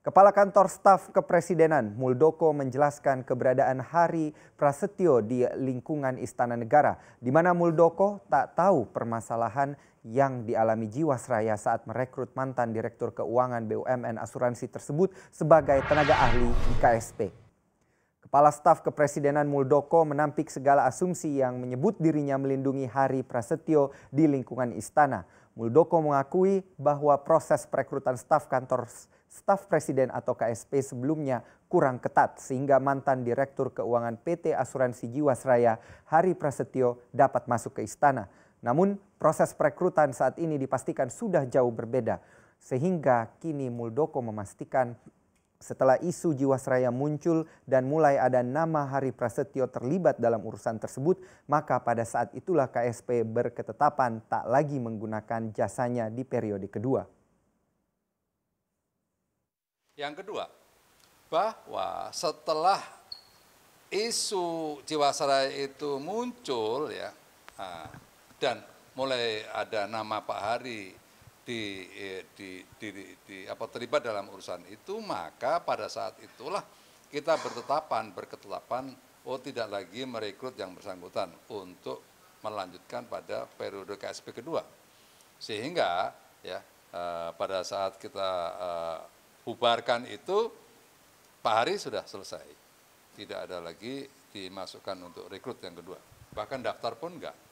Kepala Kantor Staf Kepresidenan Muldoko menjelaskan keberadaan Hari Prasetyo di lingkungan Istana Negara, di mana Muldoko tak tahu permasalahan yang dialami Jiwasraya saat merekrut mantan Direktur Keuangan BUMN Asuransi tersebut sebagai tenaga ahli di KSP. Kepala Staf Kepresidenan Muldoko menampik segala asumsi yang menyebut dirinya melindungi Hari Prasetyo di lingkungan istana. Muldoko mengakui bahwa proses perekrutan staf kantor staf presiden atau KSP sebelumnya kurang ketat sehingga mantan Direktur Keuangan PT Asuransi Jiwasraya Hari Prasetyo dapat masuk ke istana. Namun proses perekrutan saat ini dipastikan sudah jauh berbeda sehingga kini Muldoko memastikan setelah isu Jiwasraya muncul dan mulai ada nama Hari Prasetyo terlibat dalam urusan tersebut, maka pada saat itulah KSP berketetapan tak lagi menggunakan jasanya di periode kedua. Yang kedua, bahwa setelah isu Jiwasraya itu muncul ya, dan mulai ada nama Pak Hari di, di, di, di, di apa terlibat dalam urusan itu, maka pada saat itulah kita bertetapan, berketetapan, oh tidak lagi merekrut yang bersangkutan untuk melanjutkan pada periode KSP kedua. Sehingga ya eh, pada saat kita eh, bubarkan itu Pak Hari sudah selesai. Tidak ada lagi dimasukkan untuk rekrut yang kedua. Bahkan daftar pun enggak.